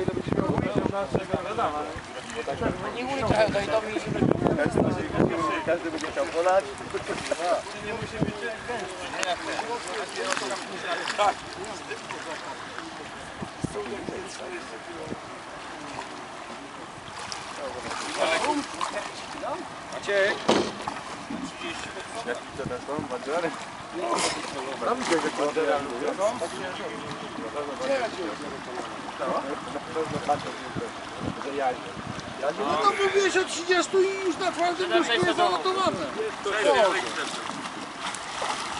ile będziesz miał mówić, na naszego wiadomo. Nie uliczają, to idą mi... Każdy będzie chciał polać. Nie musi być gęsty. Tak. Maciek! No to mówiłeś o 30 i już na twardym nóżku jest zanotowane.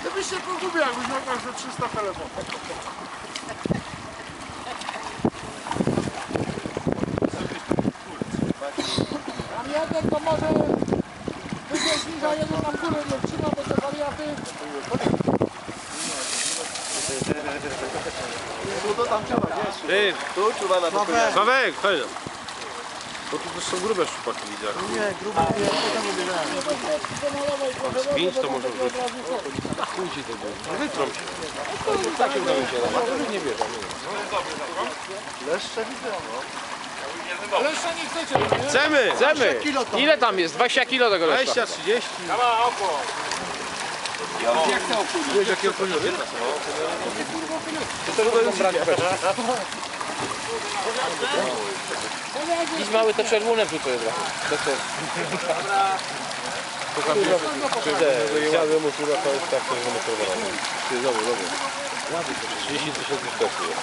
Gdybyś się pogubił, jakbyś miał także 300 telefonów. Tam jeden to może wybierz niża, jeden tam górę nie trzyma, bo te wariaty... Ty, Tu czuwa na to Sławek, chodź. Bo tu też są grube szczupaki widzę. Nie, grube nie, to tam nie bierałem. Pięć to może być. Chuj ci tego. Nie wytrą się. Tak się udało się. Ale nie bierze. Leszcze widzę, no. Leszcze nie chcecie, no nie? Chcemy! Chcemy! To. Ile tam jest? 20 kilo tego leszcza. 20, 30. Wiesz jakie okolice? Dziś mały to czerwone wrzucę od razu. Zjadłem mu kurwa, to jest tak, że mu 30 tysięcy kosztuje.